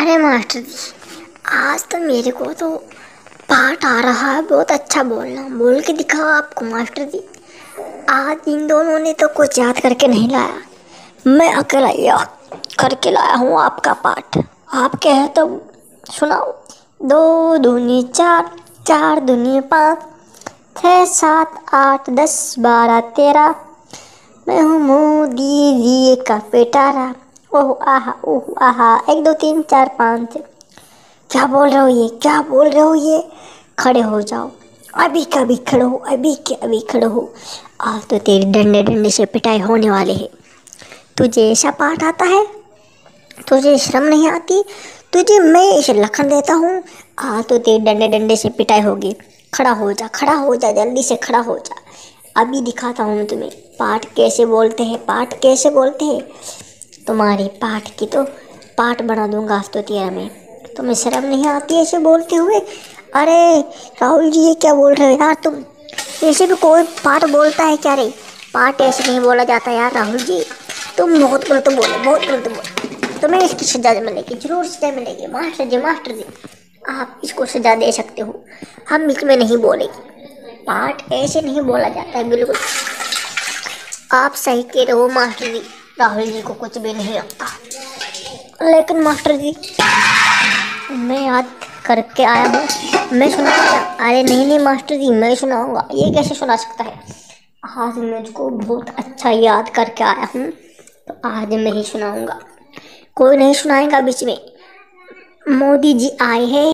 अरे मास्टर जी, आज तो मेरे को तो पाठ आ रहा है, बहुत अच्छा बोलना, बोल के दिखाओ आपको मास्टर जी। आज इन दोनों ने तो कुछ याद करके नहीं लाया। मैं अकेला याद करके लाया हूँ आपका पाठ। आप कहे तो सुनाओ। दो दूनी चार चार दूनी पाँच, छः, सात, आठ, दस, बारह, तेरह। मैं हूँ मोदी जी का पेटारा ओह, आहा ओह, आहा, एक, दो, तीन, चार, पाँच। क्या बोल रहे हो ये? क्या बोल रहे हो ये? खड़े हो जाओ। अभी कभी खड़े हो, अभी के अभी खड़े हो। आज तो तेरी डंडे डंडे से पिटाई होने वाले है। तुझे ऐसा पाठ आता है? तुझे शर्म नहीं आती? तुझे मैं इसे लखन देता हूँ? आज तो तेरी डंडे डंडे से पिटाई होगी। खड़ा हो जा, खड़ा हो जा, जल्दी से खड़ा हो जा। अभी दिखाता हूँ तुम्हें। पाठ कैसे बोलते हैं? पाठ कैसे बोलते हैं? तुम्हारी पाठ की तो पाठ बना दूँगा तो तेरा मैं। तुम्हें शर्म नहीं आती ऐसे बोलते हुए? अरे, राहुल जी ये क्या बोल रहे हो यार तुम? ऐसे भी कोई पाठ बोलता है क्या रे? पाठ ऐसे नहीं बोला जाता यार राहुल जी। तुम बहुत गलत बोले, बहुत गलत बोले। तुम्हें इसकी सजा मिलेगी, ज़रूर सजा मिलेगी, मास्टर जी मास्टर जी। आप इसको सजा दे सकते हो, हम इसमें नहीं बोलेंगे। पाठ ऐसे नहीं बोला जाता है, बिल्कुल। आप सही कह रहे हो, मास्टर जी। राहुल जी को कुछ भी नहीं आता। लेकिन मास्टर जी, मैं याद करके आया हूँ। मैं सुना, अरे नहीं नहीं मास्टर जी, मैं सुनाऊँगा। ये कैसे सुना सकता है? आज मैं मुझको बहुत अच्छा याद करके आया हूँ तो आज मैं ही सुनाऊँगा। कोई नहीं सुनाएगा बीच में। मोदी जी आए हैं।